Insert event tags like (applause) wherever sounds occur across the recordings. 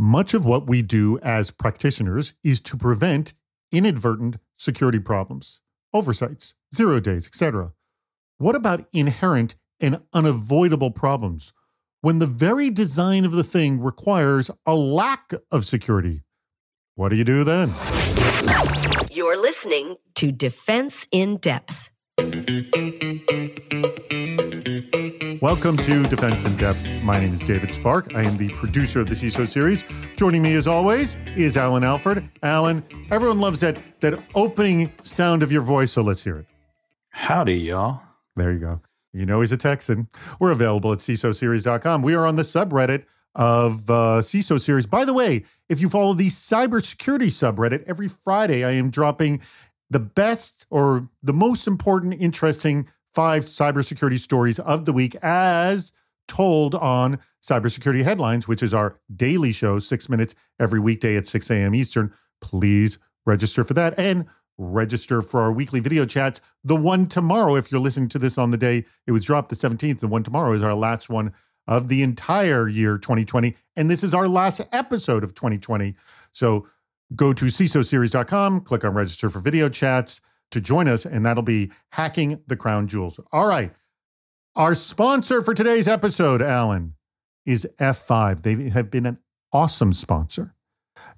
Much of what we do as practitioners is to prevent inadvertent security problems, oversights, zero days, etc. What about inherent and unavoidable problems when the very design of the thing requires a lack of security? What do you do then? You're listening to Defense in Depth. Welcome to Defense in Depth. My name is David Spark. I am the producer of the CISO series. Joining me, as always, is Allan Alford. Allan, everyone loves that that opening sound of your voice, so let's hear it. Howdy, y'all. There you go. You know he's a Texan. We're available at CISOseries.com. We are on the subreddit of uh, CISO series. By the way, if you follow the cybersecurity subreddit, every Friday I am dropping the best or the most important, interesting five cybersecurity stories of the week as told on Cybersecurity Headlines, which is our daily show, six minutes every weekday at 6 a.m. Eastern. Please register for that and register for our weekly video chats. The one tomorrow, if you're listening to this on the day it was dropped, the 17th, the one tomorrow is our last one of the entire year 2020. And this is our last episode of 2020. So go to CISOseries.com, click on register for video chats to join us, and that'll be Hacking the Crown Jewels. All right. Our sponsor for today's episode, Allan, is F5. They have been an awesome sponsor.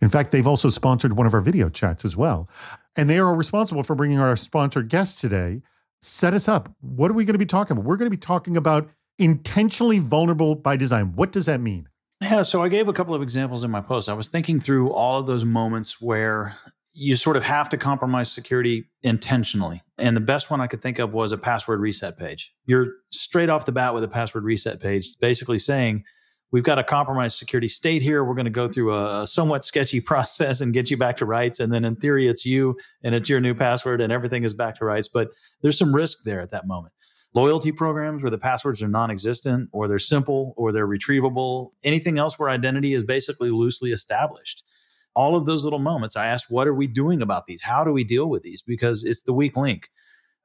In fact, they've also sponsored one of our video chats as well. And they are responsible for bringing our sponsored guest today. Set us up. What are we going to be talking about? We're going to be talking about intentionally vulnerable by design. What does that mean? Yeah, so I gave a couple of examples in my post. I was thinking through all of those moments where you sort of have to compromise security intentionally. And the best one I could think of was a password reset page. You're straight off the bat with a password reset page, basically saying, We've got a compromised security state here. We're going to go through a, somewhat sketchy (laughs) process and get you back to rights. And then in theory, it's you and it's your new password and everything is back to rights. But there's some risk there at that moment loyalty programs where the passwords are non-existent or they're simple or they're retrievable anything else where identity is basically loosely established all of those little moments i asked what are we doing about these how do we deal with these because it's the weak link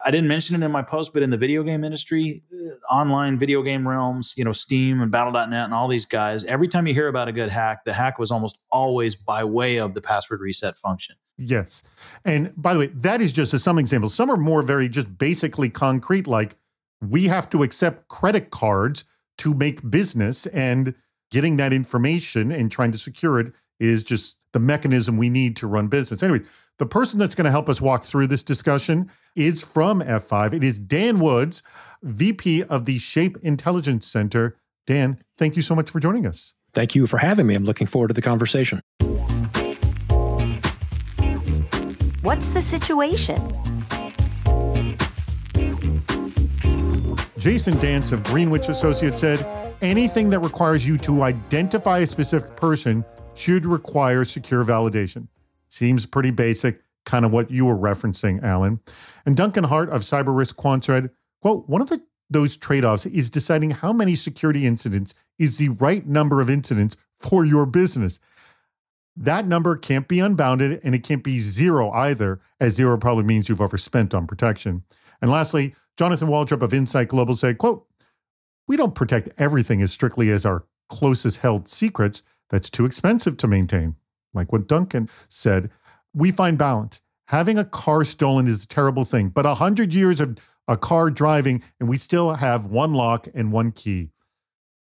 i didn't mention it in my post but in the video game industry uh, online video game realms you know steam and battle.net and all these guys every time you hear about a good hack the hack was almost always by way of the password reset function Yes. And by the way, that is just some examples. Some are more very just basically concrete, like we have to accept credit cards to make business and getting that information and trying to secure it is just the mechanism we need to run business. Anyway, the person that's going to help us walk through this discussion is from F5. It is Dan Woods, VP of the Shape Intelligence Center. Dan, thank you so much for joining us. Thank you for having me. I'm looking forward to the conversation. What's the situation? Jason Dance of Greenwich Associates said anything that requires you to identify a specific person should require secure validation. Seems pretty basic, kind of what you were referencing, Allan. And Duncan Hart of Cyber Risk Quant said, quote, one of the those trade-offs is deciding how many security incidents is the right number of incidents for your business. That number can't be unbounded and it can't be zero either, as zero probably means you've overspent on protection. And lastly, Jonathan Waltrip of Insight Global said, quote, we don't protect everything as strictly as our closest held secrets. That's too expensive to maintain. Like what Duncan said, we find balance. Having a car stolen is a terrible thing, but a hundred years of a car driving and we still have one lock and one key.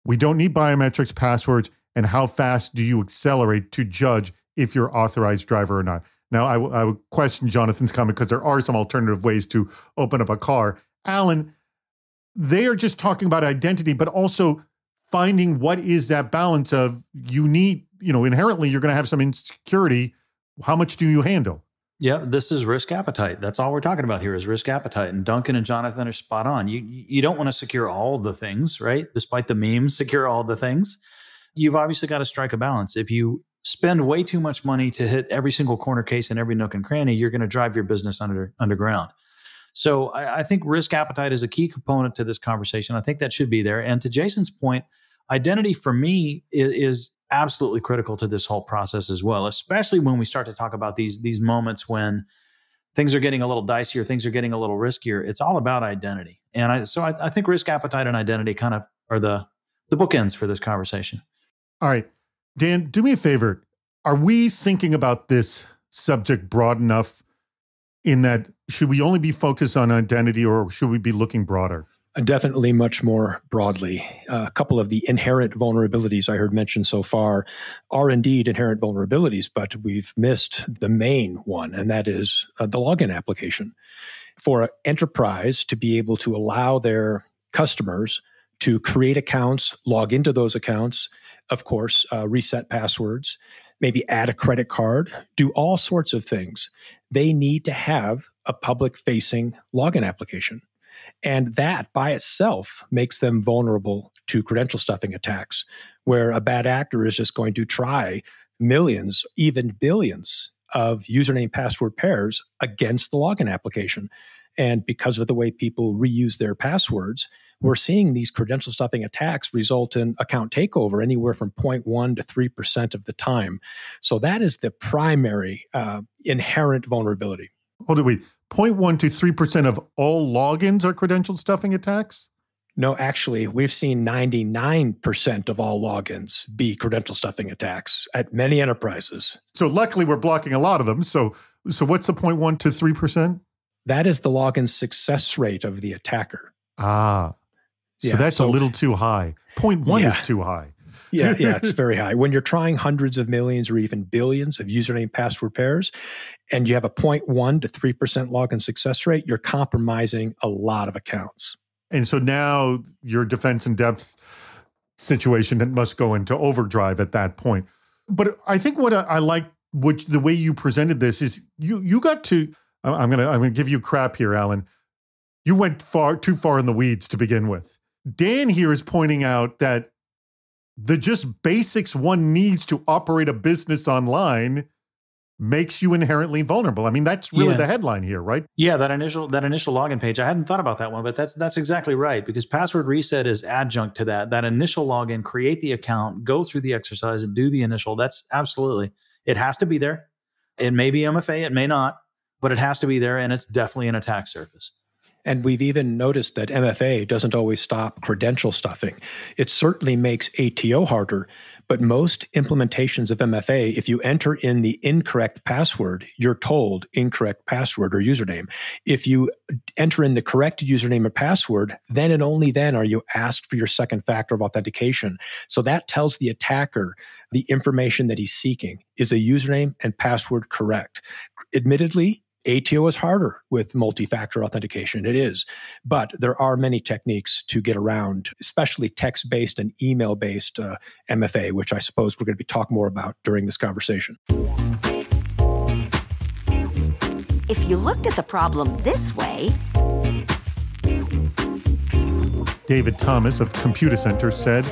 We don't need biometrics, passwords, and how fast do you accelerate to judge if you're authorized driver or not. Now, I, I would question Jonathan's comment because there are some alternative ways to open up a car. Allan, they are just talking about identity, but also finding what is that balance of you need, you know, inherently you're going to have some insecurity. How much do you handle? Yeah, this is risk appetite. That's all we're talking about here is risk appetite. And Duncan and Jonathan are spot on. You you don't want to secure all the things, right? Despite the memes, (laughs) secure all the things. You've obviously got to strike a balance. If you spend way too much money to hit every single corner case and every nook and cranny, you're going to drive your business under underground. So I, I, think risk appetite is a key component to this conversation. I think that should be there. And to Jason's point, identity for me is, is absolutely critical to this whole process as well, especially when we start to talk about these these moments when things are getting a little dicier, things are getting a little riskier. It's all about identity. And I, so I, I think risk appetite and identity kind of are the the bookends for this conversation. All right. Dan, do me a favor. Are we thinking about this subject broad enough in that should we only be focused on identity or should we be looking broader? Definitely much more broadly. Uh, a couple of the inherent vulnerabilities I heard mentioned so far are indeed inherent vulnerabilities, but we've missed the main one, and that is uh, the login application. For an enterprise to be able to allow their customers to create accounts, log into those accounts, of course, uh, reset passwords, maybe add a credit card, do all sorts of things. They need to have a public facing login application. And that by itself makes them vulnerable to credential stuffing attacks, where a bad actor is just going to try millions, even billions of username password pairs against the login application. And because of the way people reuse their passwords, we're seeing these credential stuffing attacks result in account takeover anywhere from 0.1 to 3% of the time. So that is the primary uh, inherent vulnerability. Hold it, wait. 0.1 to 3% of all logins are credential stuffing attacks? No, actually, we've seen 99% of all logins be credential stuffing attacks at many enterprises. So luckily we're blocking a lot of them. So so what's the 0.1 to 3%? That is the login success rate of the attacker. Ah. So yeah, that's so, a little too high. 0.1 yeah. is too high. yeah, (laughs) yeah, it's very high. When you're trying hundreds of millions or even billions of username password pairs and you have a 0.1 to 3% login success rate, you're compromising a lot of accounts. And so now your defense in depth situation must go into overdrive at that point. But I think what I like, which the way you presented this is you you got to. I'm gonna I'm gonna give you crap here, Allan. You went far too far in the weeds to begin with. Dan here is pointing out that the just basics one needs to operate a business online makes you inherently vulnerable. I mean, that's really yeah. the headline here, right? Yeah, that initial that initial login page. I hadn't thought about that one, but that's that's exactly right because password reset is adjunct to that. That initial login, create the account, go through the exercise and do the initial. That's absolutely. It has to be there. It may be MFA, it may not, but it has to be there and it's definitely an attack surface. And we've even noticed that MFA doesn't always stop credential stuffing. It certainly makes ATO harder, but most implementations of MFA, if you enter in the incorrect password, you're told incorrect password or username. If you enter in the correct username or password, then and only then are you asked for your second factor of authentication. So that tells the attacker the information that he's seeking. Is a username and password correct? Admittedly, ATO is harder with multi factor authentication. It is. But there are many techniques to get around, especially text based and email based uh, MFA, which I suppose we're going to be talking more about during this conversation. If you looked at the problem this way, David Thomas of Computacenter said,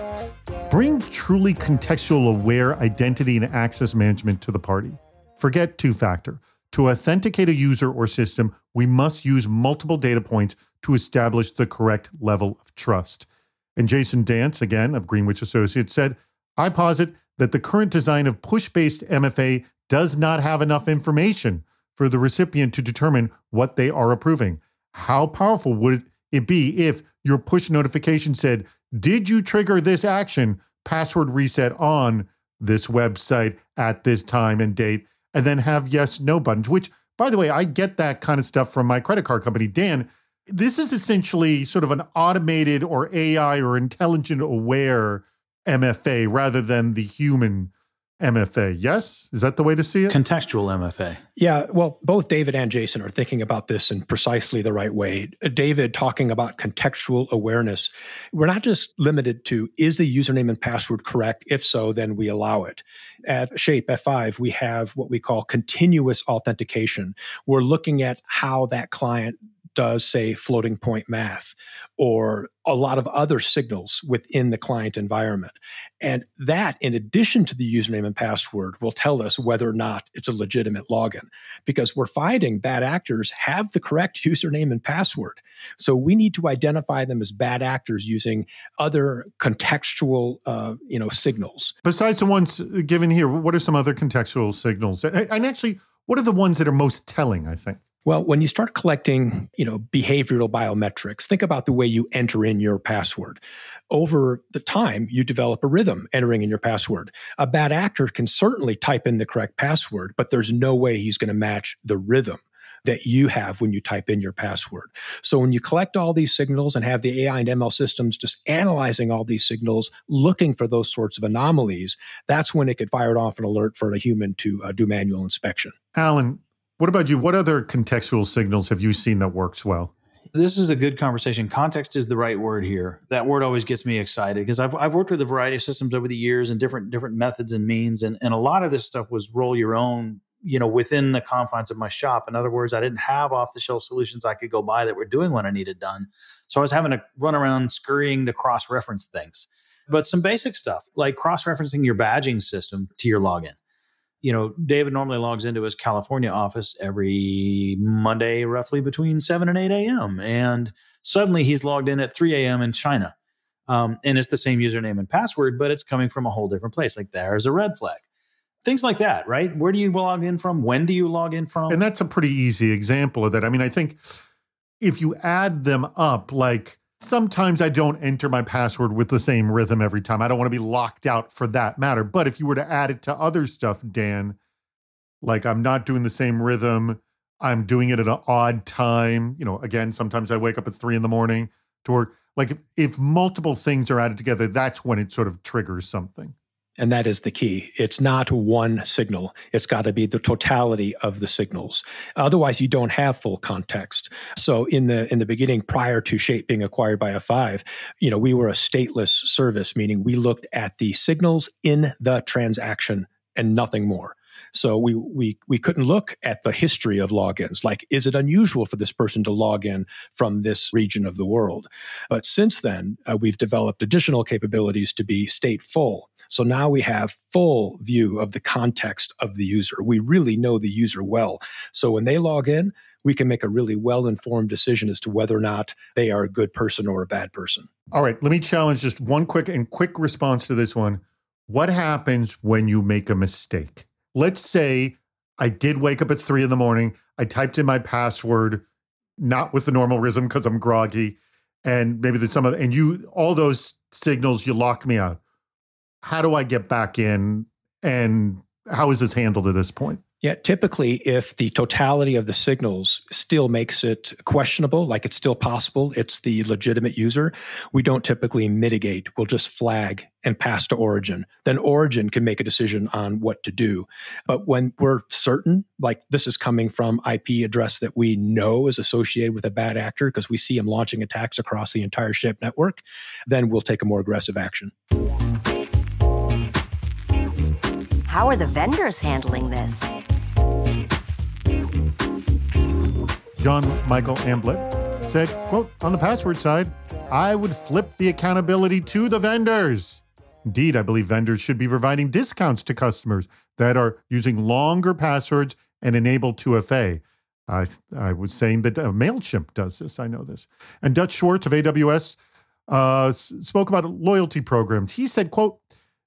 Bring truly contextual aware identity and access management to the party. Forget two factor to authenticate a user or system, we must use multiple data points to establish the correct level of trust. And Jason Dance, again of Greenwich Associates, said, I posit that the current design of push based MFA does not have enough information for the recipient to determine what they are approving. How powerful would it be if your push notification said, Did you trigger this action, password reset on this website at this time and date? And then have yes, no buttons, which, by the way, I get that kind of stuff from my credit card company. Dan, this is essentially sort of an automated or AI or intelligent aware MFA rather than the human MFA. Yes? Is that the way to see it? Contextual MFA. Yeah. Well, both David and Jason are thinking about this in precisely the right way. David talking about contextual awareness. We're not just limited to is the username and password correct? If so, then we allow it. At Shape F5, we have what we call continuous authentication. We're looking at how that client does, say, floating point math or a lot of other signals within the client environment. And that, in addition to the username and password, will tell us whether or not it's a legitimate login because we're finding bad actors have the correct (laughs) username and password. So we need to identify them as bad actors using other contextual, uh, you know, signals. Besides the ones given here, what are some other contextual signals? And actually, what are the ones that are most telling, I think? Well, when you start collecting, you know, behavioral biometrics, think about the way you enter in your password. Over the time, you develop a rhythm entering in your password. A bad actor can certainly type in the correct password, but there's no way he's going to match the rhythm that you have when you type in your password. So when you collect all these signals and have the AI and ML systems just analyzing all these signals, looking for those sorts of anomalies, that's when it could fire off an alert for a human to uh, do manual inspection. Alan, what about you? What other contextual signals have you seen that works well? This is a good conversation. Context is the right word here. That word always gets me excited because I've, I've worked with a variety of systems over the years and different different methods and means, and, and a lot of this stuff was roll your own, you know, within the confines of my shop. In other words, I didn't have off the shelf solutions I could go buy that were doing what I needed done, so I was having to run around scurrying to cross reference things. But some basic stuff like cross referencing your badging system to your login you know, David normally logs into his California office every Monday, roughly between 7 and 8 a.m. And suddenly he's logged in at 3 a.m. in China. Um, and it's the same username and password, but it's coming from a whole different place. Like there's a red flag. Things like that, right? Where do you log in from? When do you log in from? And that's a pretty easy example of that. I mean, I think if you add them up, like sometimes I don't enter my password with the same rhythm every time. I don't want to be locked out for that matter. But if you were to add it to other stuff, Dan, like I'm not doing the same rhythm, I'm doing it at an odd time. You know, again, sometimes I wake up at three in the morning to work. Like if, if multiple things are added together, that's when it sort of triggers something. And that is the key. It's not one signal. It's got to be the totality of the signals. Otherwise, you don't have full context. So in the in the beginning, prior to Shape being acquired by F5, you know, we were a stateless service, meaning we looked at the signals in the transaction and nothing more. So we we we couldn't look at the history of logins. Like, is it unusual for this person to log in from this region of the world? But since then, uh, we've developed additional capabilities to be stateful. So now we have full view of the context of the user. We really know the user well. So when they log in, we can make a really well informed decision as to whether or not they are a good person or a bad person. All right, let me challenge just one quick and quick response to this one. What happens when you make a mistake? Let's say I did wake up at three in the morning. I typed in my password, not with the normal rhythm because I'm groggy, and maybe there's some other, and you all those signals you lock me out how do I get back in and how is this handled at this point? Yeah, typically, if the totality of the signals still makes it questionable, like it's still possible, it's the legitimate user, we don't typically mitigate. We'll just flag and pass to Origin. Then Origin can make a decision on what to do. But when we're certain, like this is coming from IP address that we know is associated with a bad actor because we see him launching attacks across the entire Shape network, then we'll take a more aggressive action. How are the vendors handling this? John Michael Amblett said, quote, on the password side, I would flip the accountability to the vendors. Indeed, I believe vendors should be providing discounts to customers that are using longer passwords and enable 2FA. I, I was saying that uh, MailChimp does this. I know this. And Dutch Schwartz of AWS uh, spoke about loyalty programs. He said, quote,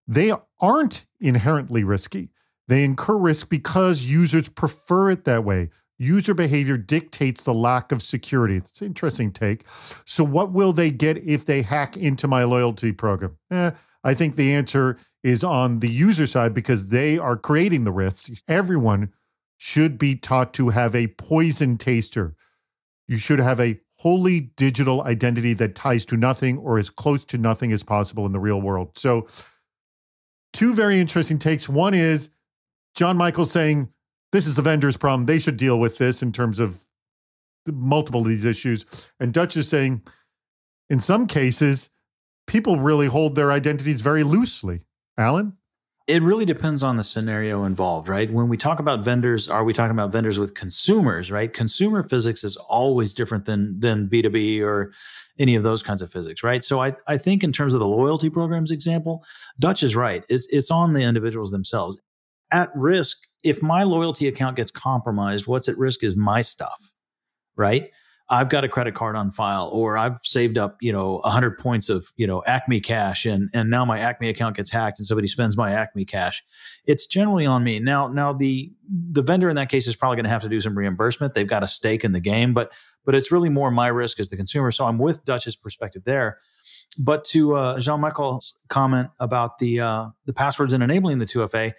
they aren't inherently risky. They incur risk because users prefer it that way. User behavior dictates the lack of security. It's an interesting take. So, what will they get if they hack into my loyalty program? Eh, I think the answer is on the user side because they are creating the risk. Everyone should be taught to have a poison taster. You should have a wholly digital identity that ties to nothing or as close to nothing as possible in the real world. So, two very interesting takes. One is John Michael saying this is the vendor's problem. They should deal with this in terms of multiple of these issues. And Dutch is saying, in some cases, people really hold their identities very loosely. Alan? It really depends on the scenario involved, right? When we talk about vendors, are we talking about vendors with consumers, right? Consumer physics is always different than than B2B or any of those kinds of physics, right? So I, I think in terms of the loyalty programs example, Dutch is right. It's it's on the individuals themselves. At risk, if my loyalty account gets compromised, what's at risk is my stuff, right? I've got a credit card on file or I've saved up, you know, 100 points of, you know, Acme cash and and now my Acme account gets hacked and somebody spends my Acme cash. It's generally on me. Now now the the vendor in that case is probably going to have to do some reimbursement. They've got a stake in the game, but but it's really more my risk as the consumer. So I'm with Dutch's perspective there. But to uh, Jean Michael's comment about the uh, the passwords and enabling the 2FA,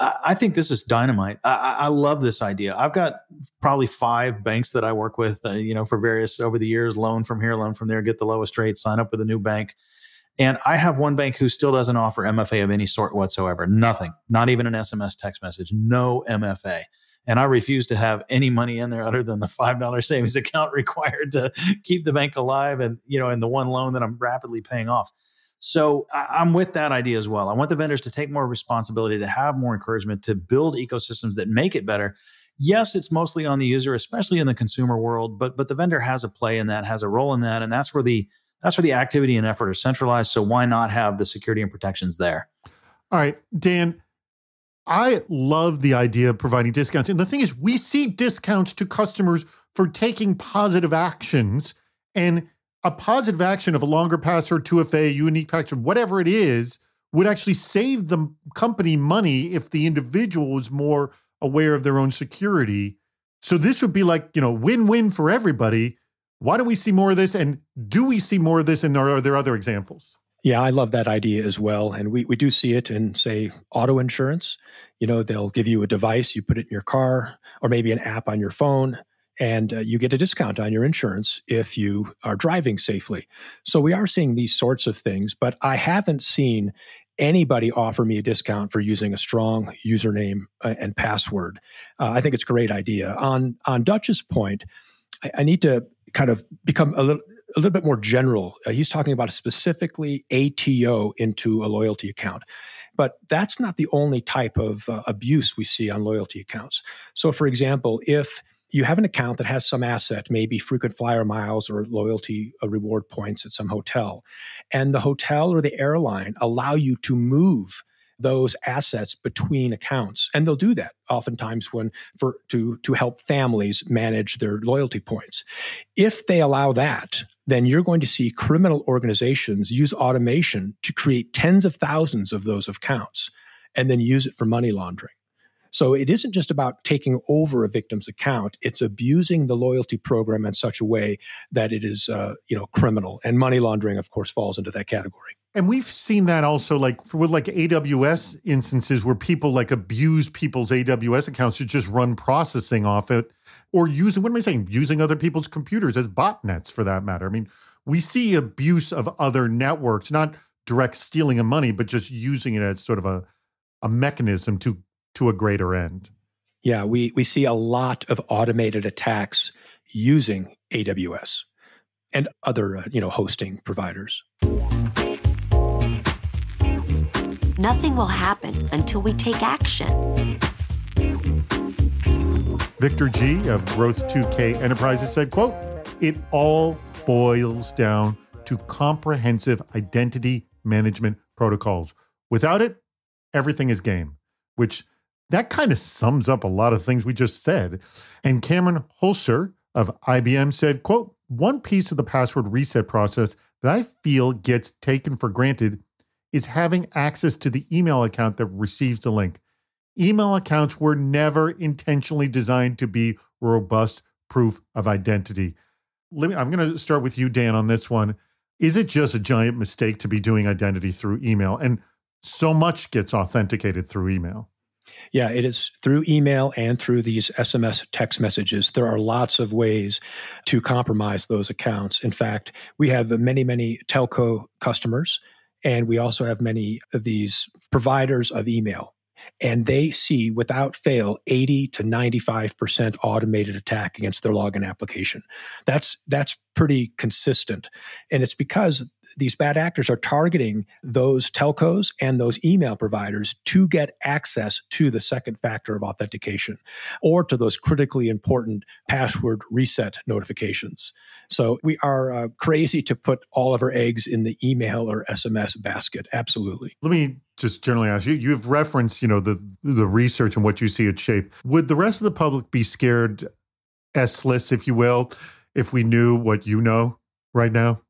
I think this is dynamite. I, I, love this idea. I've got probably five banks that I work with, uh, you know, for various over the years, loan from here, loan from there, get the lowest rate, sign up with a new bank. And I have one bank who still doesn't offer MFA of any sort whatsoever. Nothing, not even an SMS text message, no MFA. And I refuse to have any money in there other than the $5 savings (laughs) account required to keep the bank alive and, you know, and the one loan that I'm rapidly paying off. So I'm with that idea as well. I want the vendors to take more responsibility, to have more encouragement, to build ecosystems that make it better. Yes, it's mostly on the user, especially in the consumer world, but but the vendor has a play in that, has a role in that, and that's where the that's where the activity and effort are centralized. So why not have the security and protections there? All right, Dan. I love the idea of providing discounts. And the thing is, we see discounts to customers for taking positive actions. And a positive action of a longer password, 2FA, unique password, whatever it is, would actually save the company money if the individual was more aware of their own security. So this would be like, you know, win-win for everybody. Why don't we see more of this? And do we see more of this? And are, are there other examples? Yeah, I love that idea as well. And we, we do see it in, say, auto insurance. You know, they'll give you a device, you put it in your car, or maybe an app on your phone and uh, you get a discount on your insurance if you are driving safely. So we are seeing these sorts of things, but I haven't seen anybody offer me a discount for using a strong username uh, and password. Uh, I think it's a great idea. On on Dutch's point, I, I need to kind of become a little a little bit more general. Uh, he's talking about specifically ATO into a loyalty account. But that's not the only type of uh, abuse we see on loyalty accounts. So, for example, if you have an account that has some asset, maybe frequent flyer miles or loyalty uh, reward points at some hotel, and the hotel or the airline allow you to move those assets between accounts. And they'll do that oftentimes when for to to help families manage their loyalty points. If they allow that then you're going to see criminal organizations use automation to create tens of thousands of those accounts and then use it for money laundering so it isn't just about taking over a victim's account; it's abusing the loyalty program in such a way that it is, uh, you know, criminal. And money laundering, of course, falls into that category. And we've seen that also, like with like AWS instances where people like abuse people's AWS accounts to just run processing off it, or using what am I saying? Using other people's computers as botnets, for that matter. I mean, we see abuse of other networks, not direct stealing of money, but just using it as sort of a a mechanism to to a greater end. Yeah, we, we see a lot of automated attacks using AWS and other uh, you know hosting providers. Nothing will happen until we take action. Victor G of Growth 2K Enterprises said, quote, it all boils down to comprehensive identity management protocols. Without it, everything is game, which that kind of sums up a lot of things we just said. And Cameron Holzer of IBM said, quote, one piece of the password reset process that I feel gets taken for granted is having access to the email account that receives the link. Email accounts were never intentionally designed to be robust proof of identity. Let me, I'm going to start with you, Dan, on this one. Is it just a giant mistake to be doing identity through email? And so much gets authenticated through email. Yeah, it is through email and through these SMS text messages. There are lots of ways to compromise those accounts. In fact, we have many, many telco customers, and we also have many of these providers of email and they see without fail 80 to 95% automated attack against their login application. That's that's pretty consistent. And it's because these bad actors are targeting those telcos and those email providers to get access to the second factor of authentication or to those critically important password reset notifications. So we are uh, crazy to put all of our eggs in the email or SMS basket. Absolutely. Let me just generally ask you you've referenced you know the the research and what you see at shape would the rest of the public be scared s-less if you will if we knew what you know right now?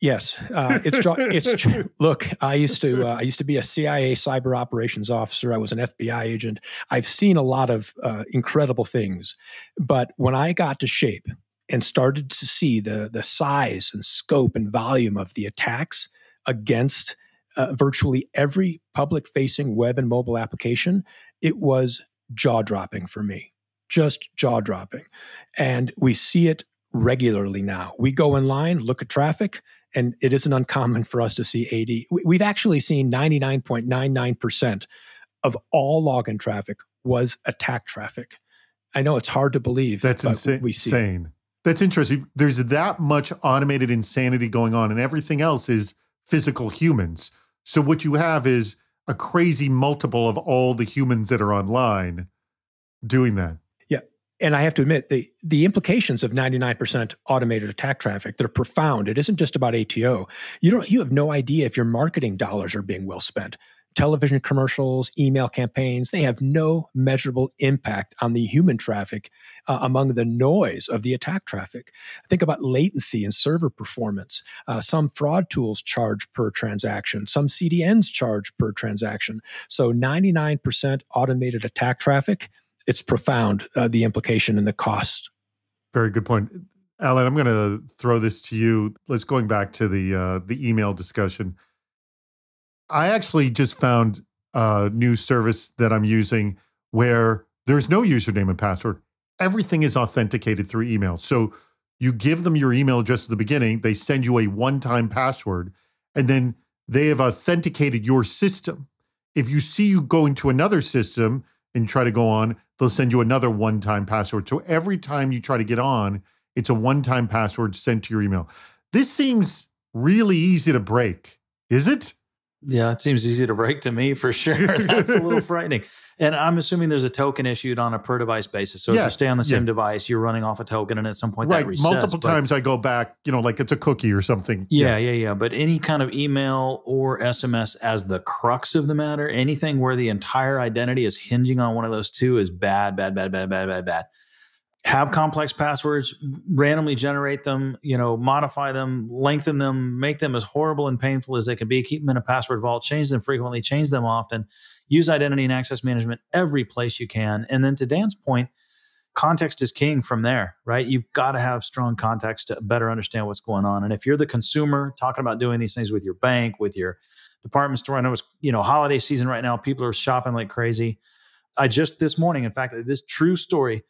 Yes, uh, it's it's (laughs) look. I used to uh, I used to be a CIA cyber operations officer. I was an FBI agent. I've seen a lot of uh, incredible things, but when I got to shape and started to see the the size and scope and volume of the attacks against uh, virtually every public facing web and mobile application, it was jaw dropping for me. Just jaw dropping, and we see it regularly now. We go in line, look at traffic and it isn't uncommon for us to see 80. We've actually seen 99.99% of all login traffic was attack traffic. I know it's hard to believe. That's insa- we see insane. That's interesting. There's that much automated insanity going on, and everything else is physical humans. So what you have is a crazy multiple of all the humans that are online doing that Yeah. and I have to admit the the implications of 99% automated attack traffic they're profound. It isn't just about ATO. You don't you have no idea if your marketing dollars are being well spent. Television commercials, email campaigns, they have no measurable impact on the human traffic uh, among the noise of the attack traffic. Think about latency and server performance. Uh, some fraud tools charge per transaction, some CDNs charge per transaction. So 99% automated attack traffic it's profound uh, the implication and the cost. Very good point, Allan. I'm going to throw this to you. Let's going back to the uh, the email discussion. I actually just found a new service that I'm using where there's no username and password. Everything is authenticated through email. So you give them your email address at the beginning, they send you a one time password, and then they have authenticated your system. If you see you go into another system and try to go on, they'll send you another one time password. So every time you try to get on, it's a one time password sent to your email. This seems really easy to break, is it? Yeah, it seems easy to break to me for sure. (laughs) That's a little (laughs) frightening. And I'm assuming there's a token issued on a per device basis. So yes, if you stay on the same yeah. device, you're running off a token, and at some point right. that resets. Multiple but, times I go back, you know, like it's a cookie or something. Yeah, yes. yeah, yeah. But any kind of email or SMS as the crux of the matter, anything where the entire identity is hinging on one of those two is bad, bad, bad, bad, bad, bad, bad have complex passwords, randomly generate them, you know, modify them, lengthen them, make them as horrible and painful as they can be, keep them in a password vault, change them frequently, change them often, use identity and access management every place you can. And then to Dan's point, context is king from there, right? You've got to have strong context to better understand what's going on. And if you're the consumer talking about doing these things with your bank, with your department store, I know it's, you know, holiday season right now, people are shopping like crazy. I just this morning, in fact, this true story,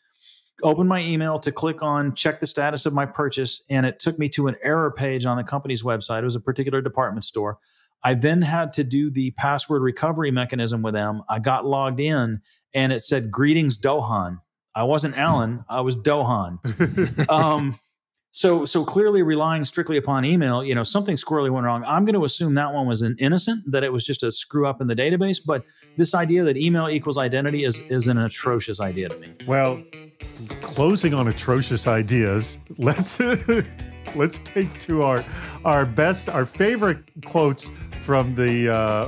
opened my email to click on check the status of my purchase, and it took me to an error page on the company's website. It was a particular department store. I then had to do the password recovery mechanism with them. I got logged in and it said, Greetings, Dohan. I wasn't Allan, I was Dohan. (laughs) um, so, so clearly relying strictly upon email, you know, something squirrely went wrong. I'm going to assume that one was an innocent, that it was just a screw up in the database. But this idea that email equals identity is is an atrocious idea to me. Well, closing on atrocious ideas, (laughs) let's let's take to our our best, our favorite quotes from the uh,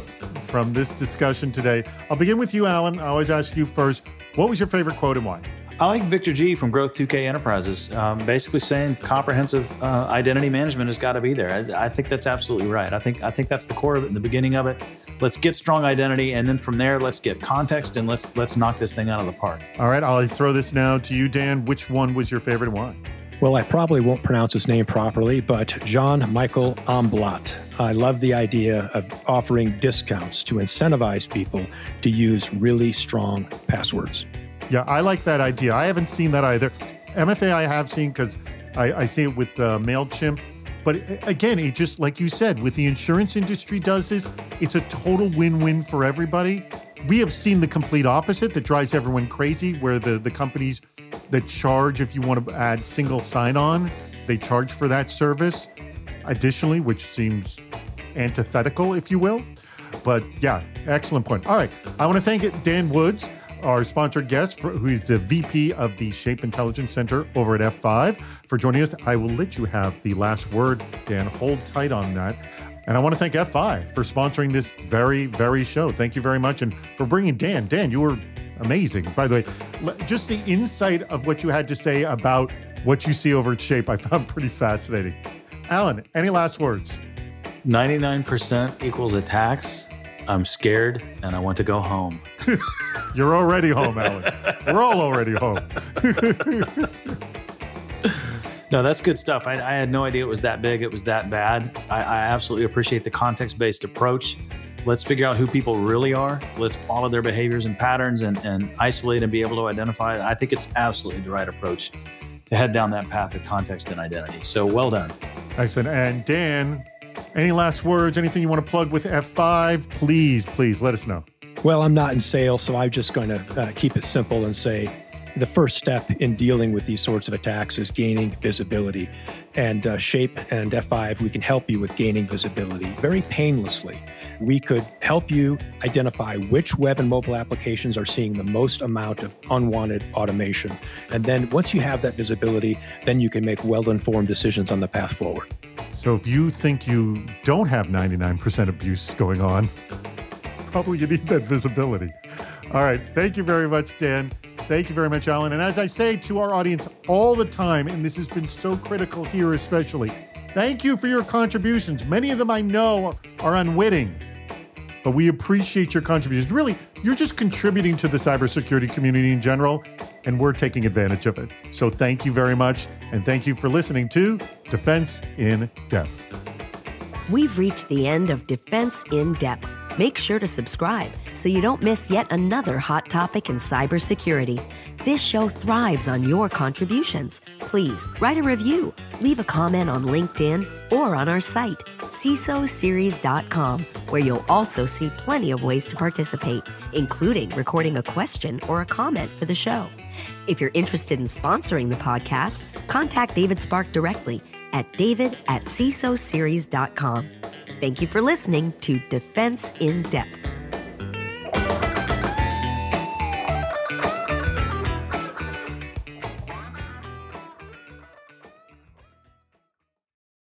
from this discussion today. I'll begin with you, Allan. I always ask you first. What was your favorite quote and why? I like Victor G from Growth 2K Enterprises, um, basically saying comprehensive uh, identity management has got to be there. I, I, think that's absolutely right. I think I think that's the core of it, and the beginning of it. Let's get strong identity, and then from there, let's get context, and let's let's knock this thing out of the park. All right, I'll throw this now to you, Dan. Which one was your favorite one? Well, I probably won't pronounce his name properly, but Jean Michael Amblat. I love the idea of offering discounts to incentivize people to use really strong passwords. Yeah, I like that idea. I haven't seen that either. MFA I have seen because I, I, see it with uh, MailChimp. But again, it just, like you said, with the insurance industry does this, it's a total win win for everybody. We have seen the complete opposite that drives everyone crazy, where the, the companies that charge if you want to add single sign on, they charge for that service additionally, which seems antithetical, if you will. But yeah, excellent point. All right. I want to thank Dan Woods our sponsored guest, for, who is the VP of the Shape Intelligence Center over at F5, for joining us. I will let you have the last word, Dan. Hold tight on that. And I want to thank F5 for sponsoring this very, very show. Thank you very much. And for bringing Dan. Dan, you were amazing. By the way, just the insight of what you had to say about what you see over at Shape, I found (laughs) pretty fascinating. Allan, any last words? 99% equals attacks. I'm scared and I want to go home. (laughs) You're already home, Allan. We're all already home. (laughs) no, that's good stuff. I, I, had no idea it was that big. It was that bad. I, I absolutely appreciate the context based approach. Let's figure out who people really are. Let's follow their behaviors and patterns and, and isolate and be able to identify. I think it's absolutely the right approach to head down that path of context and identity. So well done. Excellent. And Dan, any last words? Anything you want to plug with F5? Please, please let us know. Well, I'm not in sales, so I'm just going to uh, keep it simple and say the first step in dealing with these sorts of attacks is gaining visibility. And uh, Shape and F5, we can help you with gaining visibility very painlessly. We could help you identify which web and mobile applications are seeing the most amount of unwanted automation. And then once you have that visibility, then you can make well informed decisions on the path forward. So if you think you don't have 99% abuse going on, probably you need that visibility. All right. Thank you very much, Dan. Thank you very much, Allan. And as I say to our audience all the time, and this has been so critical here especially, thank you for your contributions. Many of them I know are unwitting, but we appreciate your contributions. Really, you're just contributing to the cybersecurity community in general, and we're taking advantage of it. So thank you very much, and thank you for listening to Defense in Depth. We've reached the end of Defense in Depth. Make sure to subscribe so you don't miss yet another hot topic in cybersecurity. This show thrives on your contributions. Please write a review, leave a comment on LinkedIn or on our site, CISOseries.com, where you'll also see plenty of ways to participate, including recording a question or a comment for the show. If you're interested in sponsoring the podcast, contact David Spark directly at david at CISOseries.com. Thank you for listening to Defense in Depth.